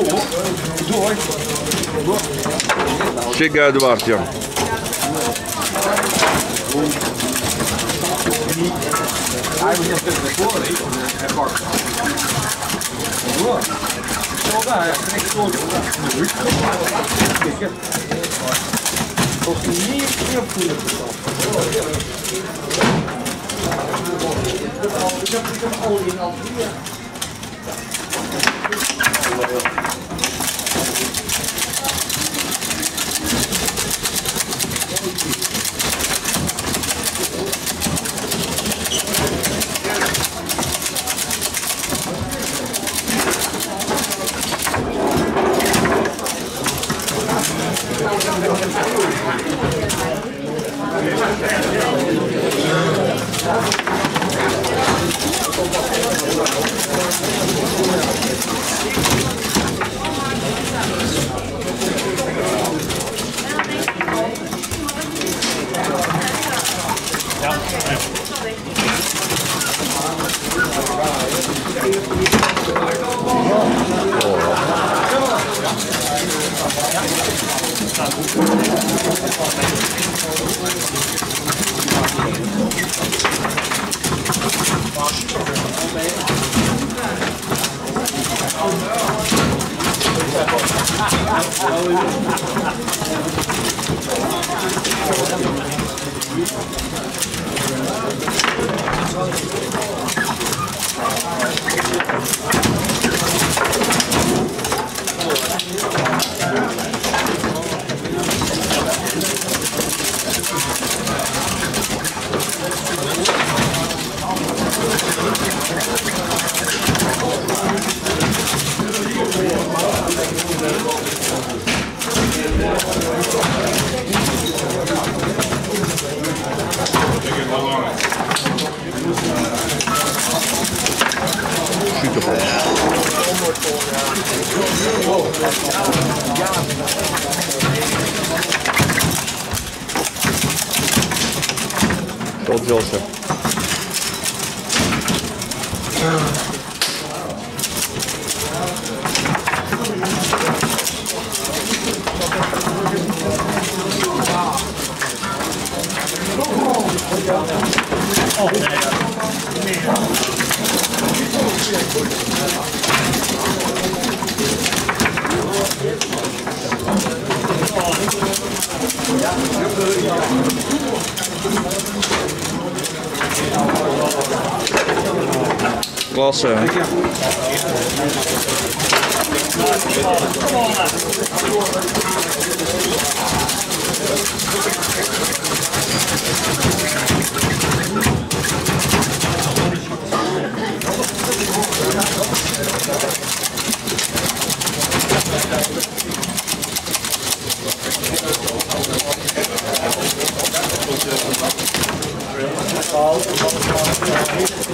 Doei. Duarte. Hij moet nog kunnen voor, en bakken. Zo ik stoot Kijk, kost niet meer in al. Спасибо. odwrócę. passen.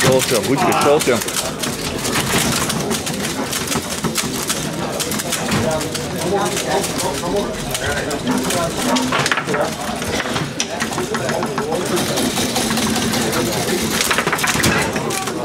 Щелся, бычка щелся.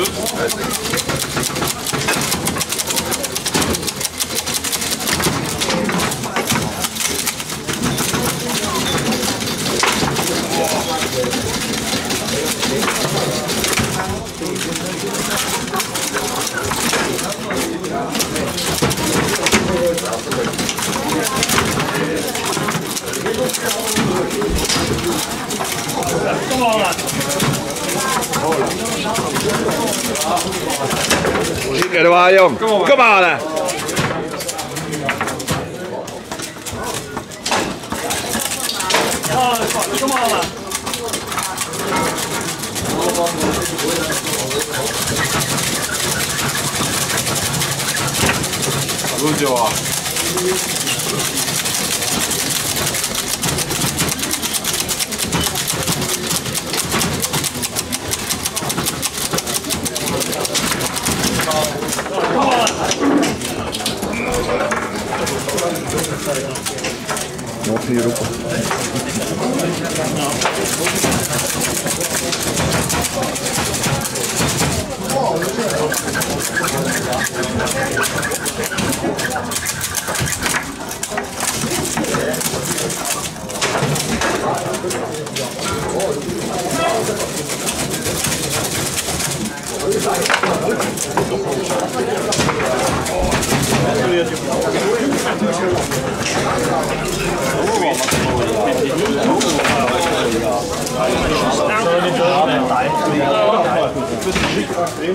Oops. 嗯好的好的好的好的好的好 Något i Europa. Tá uma crema.